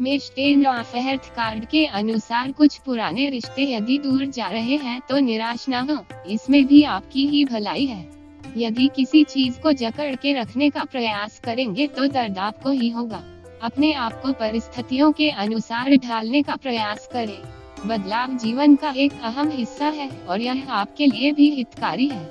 मेस्टेन of health card के अनुसार कुछ पुराने रिश्ते यदि दूर जा रहे हैं तो निराश न हो। इसमें भी आपकी ही भलाई है। यदि किसी चीज़ को जकड़ के रखने का प्रयास करेंगे तो दर्द आपको ही होगा। अपने आप को परिस्थितियों के अनुसार ढालने का प्रयास करें। बदलाव जीवन का एक अहम हिस्सा है और यह आपके लिए भी हितकारी है।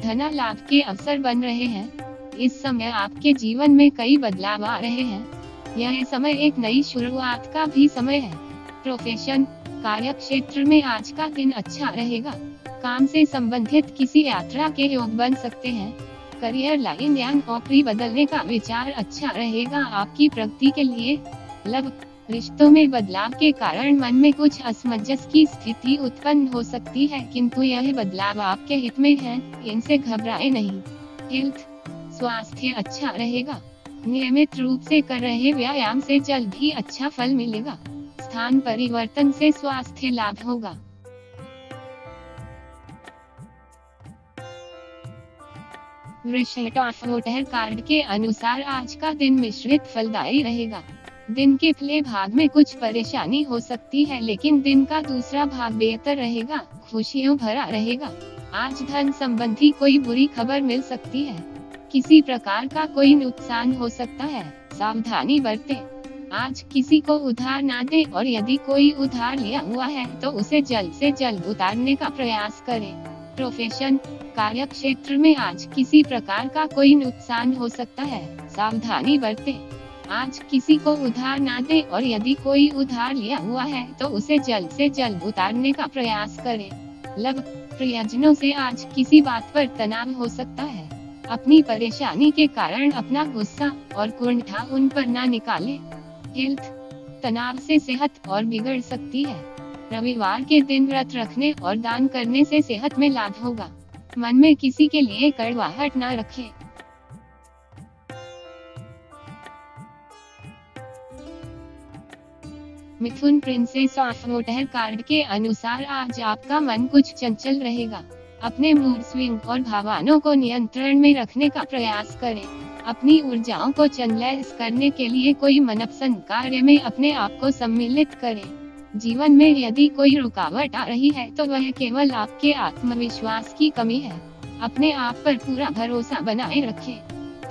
धना लाभ के अवसर बन रहे हैं। इस समय आपके जीवन में कई बदलाव आ रहे हैं। यह समय एक नई शुरुआत का भी समय है। प्रोफेशन कार्य क्षेत्र में आज का दिन अच्छा रहेगा। काम से संबंधित किसी यात्रा के योग बन सकते हैं। करियर लाइन या नौकरी बदलने का विचार अच्छा रहेगा। आपकी प्रगति के लिए लव रिश्तों में बदलाव के कारण मन में कुछ असमंजस की स्थिति उत्पन्न हो सकती है, किंतु यह बदलाव आपके हित में है, इनसे घबराए नहीं। हेल्थ स्वास्थ्य अच्छा रहेगा। नियमित रूप से कर रहे व्यायाम से जल्द ही अच्छा फल मिलेगा। स्थान परिवर्तन से स्वास्थ्य लाभ होगा। कार्ड के अनुसार आज का दिन मिश्रित फलदायी रहेगा। दिन के पहले भाग में कुछ परेशानी हो सकती है, लेकिन दिन का दूसरा भाग बेहतर रहेगा, खुशियों भरा रहेगा। आज धन संबंधी कोई बुरी खबर मिल सकती है। किसी प्रकार का कोई नुकसान हो सकता है। सावधानी बरते। आज किसी को उधार ना दे और यदि कोई उधार लिया हुआ है तो उसे जल्द से जल्द उतारने का प्रयास करें। प्रोफेशन कार्य क्षेत्र में आज किसी प्रकार का कोई नुकसान हो सकता है। सावधानी बरते। आज किसी को उधार ना दे और यदि कोई उधार लिया हुआ है तो उसे जल्द से जल्द उतारने का प्रयास करें। लव, प्रियजनों से आज किसी बात पर तनाव हो सकता है। अपनी परेशानी के कारण अपना गुस्सा और कुंठा उन पर न निकाले। हेल्थ तनाव से सेहत और बिगड़ सकती है। रविवार के दिन व्रत रखने और दान करने से सेहत में लाभ होगा। मन में किसी के लिए कड़वाहट न रखें। Mithun princess of water card के अनुसार आज आपका मन कुछ चंचल रहेगा। अपने मूड स्विंग और भावनाओं को नियंत्रण में रखने का प्रयास करें। अपनी ऊर्जाओं को चैनलाइज करने के लिए कोई मनपसंद कार्य में अपने आप को सम्मिलित करें। जीवन में यदि कोई रुकावट आ रही है तो वह केवल आपके आत्मविश्वास की कमी है। अपने आप पर पूरा भरोसा बनाए रखें।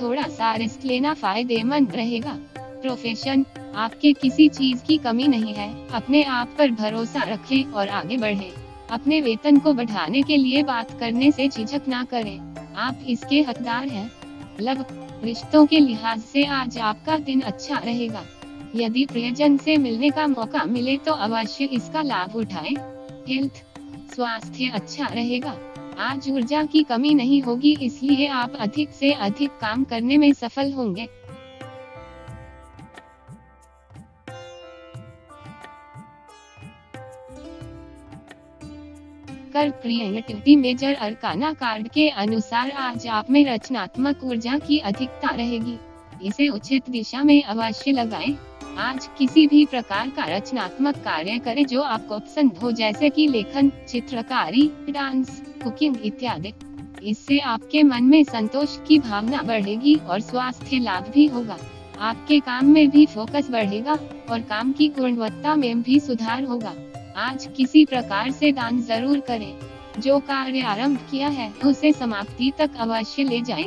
थोड़ा सा रिस्क लेना फ़ायदेमंद रहेगा। प्रोफेशन आपके किसी चीज़ की कमी नहीं है। अपने आप पर भरोसा रखें और आगे बढ़ें। अपने वेतन को बढ़ाने के लिए बात करने से झिझक ना करें। आप इसके हकदार हैं। लव रिश्तों के लिहाज से आज आपका दिन अच्छा रहेगा। यदि प्रियजन से मिलने का मौका मिले तो अवश्य इसका लाभ उठाएँ। हेल्थ, स्वास्थ्य अच्छा रहेगा। आज ऊर्जा की कमी नहीं होगी, इसलिए आप अधिक से अधिक काम करने में सफल होंगे। कर क्रिएटिविटी मेजर अरकाना कार्ड के अनुसार आज आप में रचनात्मक ऊर्जा की अधिकता रहेगी। इसे उचित दिशा में अवश्य लगाएँ। आज किसी भी प्रकार का रचनात्मक कार्य करें जो आपको पसंद हो, जैसे कि लेखन, चित्रकारी, डांस, कुकिंग इत्यादि। इससे आपके मन में संतोष की भावना बढ़ेगी और स्वास्थ्य लाभ भी होगा। आपके काम में भी फोकस बढ़ेगा और काम की गुणवत्ता में भी सुधार होगा। आज किसी प्रकार से दान ज़रूर करें जो कार्य आरंभ किया है, उसे समाप्ति तक अवश्य ले जाएँ।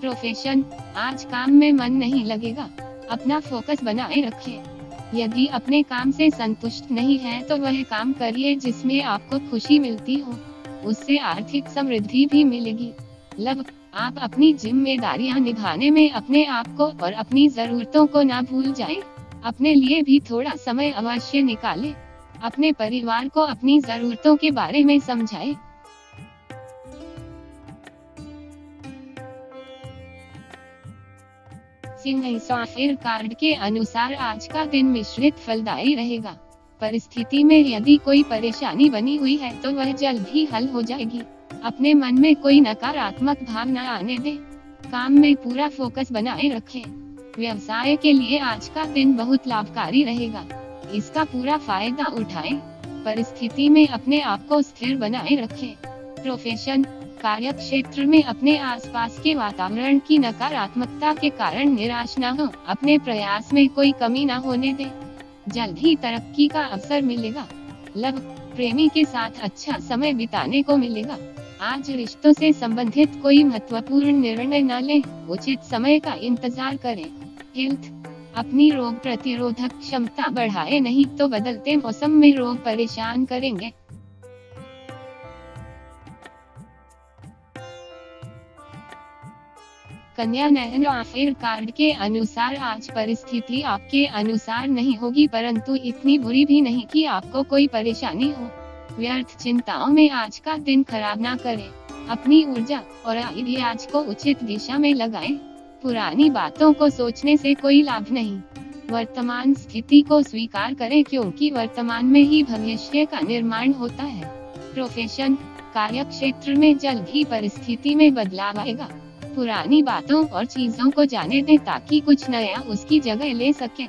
प्रोफेशन, आज काम में मन नहीं लगेगा अपना फोकस बनाए रखें यदि अपने काम से संतुष्ट नहीं है तो वह काम करिए जिसमें आपको खुशी मिलती हो उससे आर्थिक समृद्धि भी मिलेगी लव, आप अपनी जिम्मेदारियाँ निभाने में अपने आप को और अपनी जरूरतों को ना भूल जाएँ। अपने लिए भी थोड़ा समय अवश्य निकालें। अपने परिवार को अपनी जरूरतों के बारे में समझाए। सॉफ्टवेयर कार्ड के अनुसार आज का दिन मिश्रित फलदायी रहेगा। परिस्थिति में यदि कोई परेशानी बनी हुई है तो वह जल्द ही हल हो जाएगी। अपने मन में कोई नकारात्मक भावना आने दे। काम में पूरा फोकस बनाए रखें। व्यवसाय के लिए आज का दिन बहुत लाभकारी रहेगा। इसका पूरा फ़ायदा उठाएँ। परिस्थिति में अपने आप को स्थिर बनाए रखें। प्रोफेशन कार्य क्षेत्र में अपने आसपास के वातावरण की नकारात्मकता के कारण निराश न हो, अपने प्रयास में कोई कमी न होने दें। जल्द ही तरक्की का अवसर मिलेगा। लव, प्रेमी के साथ अच्छा समय बिताने को मिलेगा। आज रिश्तों से संबंधित कोई महत्वपूर्ण निर्णय न लें, उचित समय का इंतज़ार करें। हेल्थ अपनी रोग प्रतिरोधक क्षमता बढ़ाए, नहीं तो बदलते मौसम में रोग परेशान करेंगे। कन्या नयन आखिर कार्ड के अनुसार, आज परिस्थिति आपके अनुसार नहीं होगी, परंतु इतनी बुरी भी नहीं कि आपको कोई परेशानी हो। व्यर्थ चिंताओं में आज का दिन खराब ना करें। अपनी ऊर्जा और आइडियाज़ को उचित दिशा में लगाएँ। पुरानी बातों को सोचने से कोई लाभ नहीं। वर्तमान स्थिति को स्वीकार करें क्योंकि वर्तमान में ही भविष्य का निर्माण होता है। प्रोफेशन कार्य क्षेत्र में जल्द ही परिस्थिति में बदलाव आएगा। पुरानी बातों और चीज़ों को जाने दें ताकि कुछ नया उसकी जगह ले सके।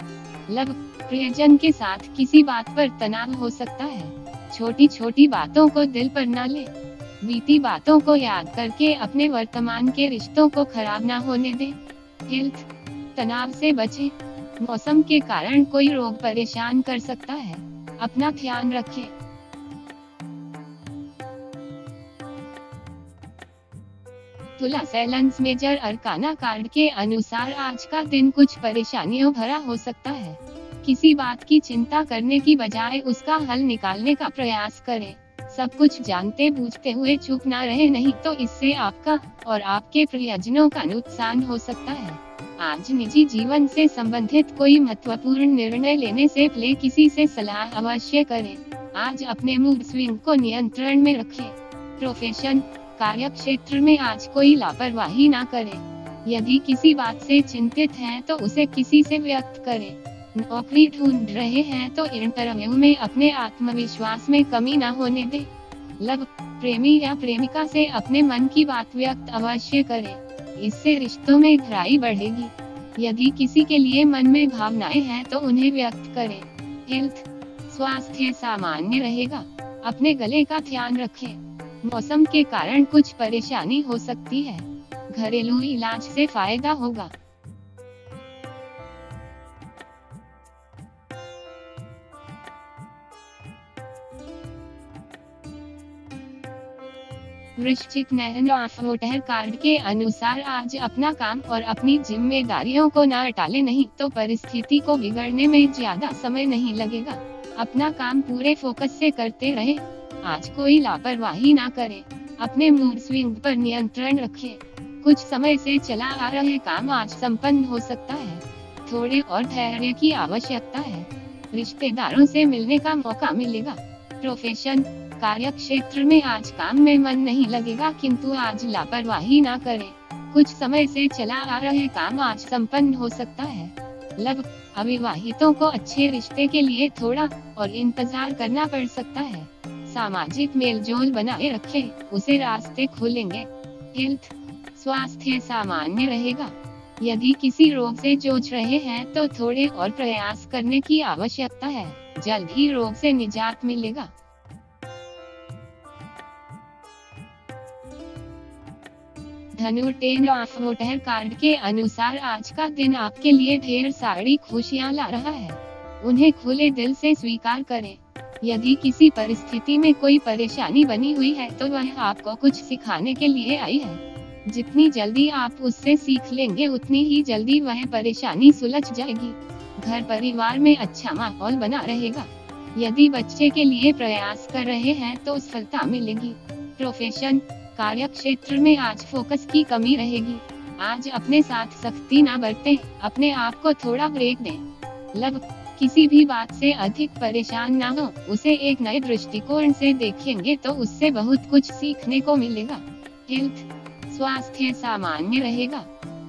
लव, प्रियजन के साथ किसी बात पर तनाव हो सकता है। छोटी छोटी बातों को दिल पर न ले। बीती बातों को याद करके अपने वर्तमान के रिश्तों को खराब ना होने दें। हेल्थ, तनाव से बचे। मौसम के कारण कोई रोग परेशान कर सकता है। अपना ध्यान रखें। तुला सैलेंस मेजर अरकाना कार्ड के अनुसार आज का दिन कुछ परेशानियों भरा हो सकता है। किसी बात की चिंता करने की बजाय उसका हल निकालने का प्रयास करें। सब कुछ जानते बूझते हुए चुप ना रहे, नहीं तो इससे आपका और आपके प्रियजनों का नुकसान हो सकता है। आज निजी जीवन से संबंधित कोई महत्वपूर्ण निर्णय लेने से पहले किसी से सलाह अवश्य करें। आज अपने मूड स्विंग को नियंत्रण में रखें। प्रोफेशन कार्य क्षेत्र में आज कोई लापरवाही ना करें। यदि किसी बात से चिंतित हैं तो उसे किसी से व्यक्त करें। नौकरी ढूंढ रहे हैं तो इंटरव्यू में अपने आत्मविश्वास में कमी न होने दें। लव, प्रेमी या प्रेमिका से अपने मन की बात व्यक्त अवश्य करें। इससे रिश्तों में गहराई बढ़ेगी। यदि किसी के लिए मन में भावनाएँ हैं तो उन्हें व्यक्त करें। हेल्थ, स्वास्थ्य सामान्य रहेगा। अपने गले का ध्यान रखें। मौसम के कारण कुछ परेशानी हो सकती है। घरेलू इलाज से फ़ायदा होगा। वृश्चिक वोटर कार्ड के अनुसार आज अपना काम और अपनी जिम्मेदारियों को न टाले नहीं तो परिस्थिति को बिगड़ने में ज़्यादा समय नहीं लगेगा। अपना काम पूरे फोकस से करते रहे। आज कोई लापरवाही ना करे। अपने मूड स्विंग पर नियंत्रण रखे। कुछ समय से चला आ रहे काम आज संपन्न हो सकता है। थोड़े और धैर्य की आवश्यकता है। रिश्तेदारों से मिलने का मौका मिलेगा। प्रोफेशन कार्य क्षेत्र में आज काम में मन नहीं लगेगा, किंतु आज लापरवाही ना करें। कुछ समय से चला आ रहे काम आज संपन्न हो सकता है। लव, अविवाहितों को अच्छे रिश्ते के लिए थोड़ा और इंतज़ार करना पड़ सकता है। सामाजिक मेलजोल बनाए रखे, उसे रास्ते खोलेंगे। हेल्थ, स्वास्थ्य सामान्य रहेगा। यदि किसी रोग से जूझ रहे हैं तो थोड़े और प्रयास करने की आवश्यकता है। जल्द ही रोग से निजात मिलेगा। धनु टेन ऑफ़ कार्ड के अनुसार आज का दिन आपके लिए ढेर सारी खुशियाँ ला रहा है। उन्हें खुले दिल से स्वीकार करें। यदि किसी परिस्थिति में कोई परेशानी बनी हुई है तो वह आपको कुछ सिखाने के लिए आई है। जितनी जल्दी आप उससे सीख लेंगे उतनी ही जल्दी वह परेशानी सुलझ जाएगी। घर परिवार में अच्छा माहौल बना रहेगा। यदि बच्चे के लिए प्रयास कर रहे हैं तो सफलता मिलेगी। प्रोफेशन कार्य क्षेत्र में आज फोकस की कमी रहेगी। आज अपने साथ सख्ती ना बरतें, अपने आप को थोड़ा ब्रेक दें। लव किसी भी बात से अधिक परेशान ना हो उसे एक नए दृष्टिकोण से देखेंगे तो उससे बहुत कुछ सीखने को मिलेगा। हेल्थ स्वास्थ्य सामान्य रहेगा।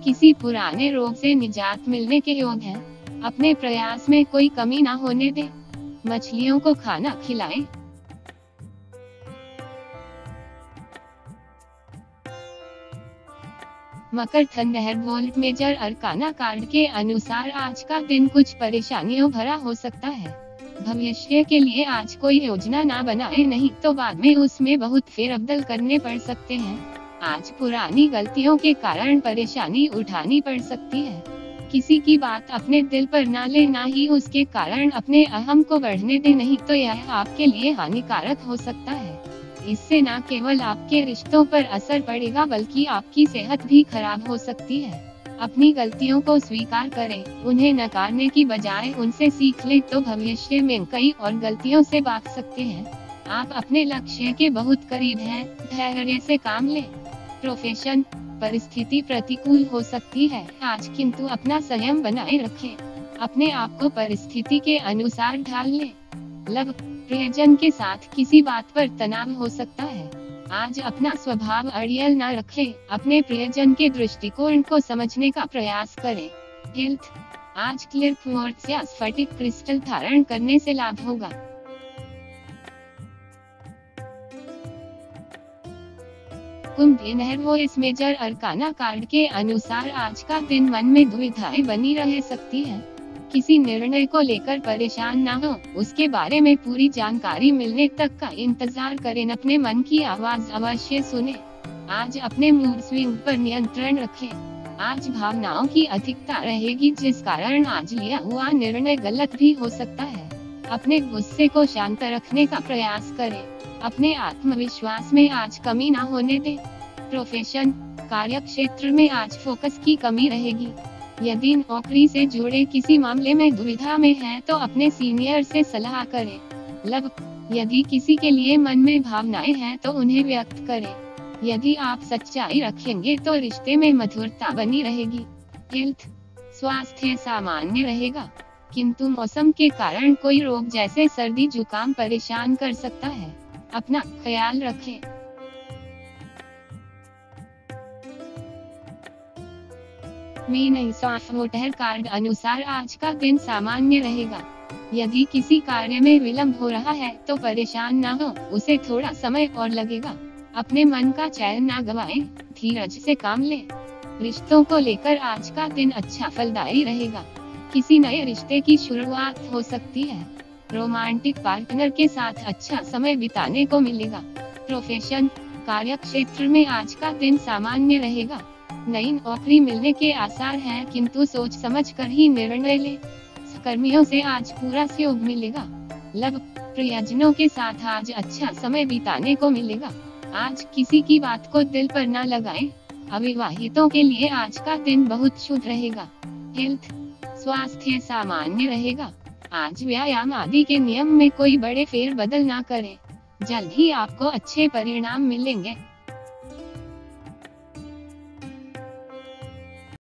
किसी पुराने रोग से निजात मिलने के योग है। अपने प्रयास में कोई कमी ना होने दे। मछलियों को खाना खिलाएँ। मकर थंडहर वोल्ट मेजर अरकाना कार्ड के अनुसार आज का दिन कुछ परेशानियों भरा हो सकता है। भविष्य के लिए आज कोई योजना ना बनाए नहीं तो बाद में उसमें बहुत फेर अबदल करने पड़ सकते हैं। आज पुरानी गलतियों के कारण परेशानी उठानी पड़ सकती है। किसी की बात अपने दिल पर ना ले, ना ही उसके कारण अपने अहम को बढ़ने दे नहीं तो यह आपके लिए हानिकारक हो सकता है। इससे न केवल आपके रिश्तों पर असर पड़ेगा, बल्कि आपकी सेहत भी खराब हो सकती है। अपनी गलतियों को स्वीकार करें, उन्हें नकारने की बजाय उनसे सीख ले तो भविष्य में कई और गलतियों से बात सकते हैं। आप अपने लक्ष्य के बहुत करीब हैं, धैर्य से काम लें। प्रोफेशन, परिस्थिति प्रतिकूल हो सकती है, आज किंतु अपना संयम बनाए रखें। अपने आप को परिस्थिति के अनुसार ढाल लें। लव प्रियजन के साथ किसी बात पर तनाव हो सकता है। आज अपना स्वभाव अड़ियल न रखें, अपने प्रियजन के दृष्टिकोण को समझने का प्रयास करें। हेल्थ आज क्लियर क्वार्ट्ज या स्फटिक क्रिस्टल धारण करने से लाभ होगा। कुंभ नहर वो इस मेजर अरकाना कार्ड के अनुसार आज का दिन मन में दुविधाएँ बनी रह सकती है। किसी निर्णय को लेकर परेशान न हो। उसके बारे में पूरी जानकारी मिलने तक का इंतज़ार करें। अपने मन की आवाज़ अवश्य सुने। आज अपने मूड स्विंग पर नियंत्रण रखें। आज भावनाओं की अधिकता रहेगी, जिस कारण आज लिया हुआ निर्णय गलत भी हो सकता है। अपने गुस्से को शांत रखने का प्रयास करें। अपने आत्मविश्वास में आज कमी न होने दें। प्रोफेशन कार्य क्षेत्र में आज फोकस की कमी रहेगी। यदि नौकरी से जुड़े किसी मामले में दुविधा में है तो अपने सीनियर से सलाह करें। लव, यदि किसी के लिए मन में भावनाएँ हैं तो उन्हें व्यक्त करें। यदि आप सच्चाई रखेंगे तो रिश्ते में मधुरता बनी रहेगी। हेल्थ, स्वास्थ्य सामान्य रहेगा। किंतु मौसम के कारण कोई रोग जैसे सर्दी, जुकाम परेशान कर सकता है। अपना ख्याल रखें। मीन सॉफ्टवेयर कार्ड अनुसार आज का दिन सामान्य रहेगा। यदि किसी कार्य में विलंब हो रहा है तो परेशान न हो उसे थोड़ा समय और लगेगा। अपने मन का चयन न गवाएँ, धीरज से काम ले। रिश्तों को लेकर आज का दिन अच्छा फलदायी रहेगा। किसी नए रिश्ते की शुरुआत हो सकती है। रोमांटिक पार्टनर के साथ अच्छा समय बिताने को मिलेगा। प्रोफेशन कार्य क्षेत्र में आज का दिन सामान्य रहेगा। नई नौकरी मिलने के आसार हैं, किंतु सोच समझ कर ही निर्णय ले। कर्मियों से आज पूरा सहयोग मिलेगा। लव प्रियजनों के साथ आज अच्छा समय बिताने को मिलेगा। आज किसी की बात को दिल पर न लगाएँ। अविवाहितों के लिए आज का दिन बहुत शुभ रहेगा। हेल्थ, स्वास्थ्य सामान्य रहेगा। आज व्यायाम आदि के नियम में कोई बड़े फेर बदल ना करें। जल्द ही आपको अच्छे परिणाम मिलेंगे।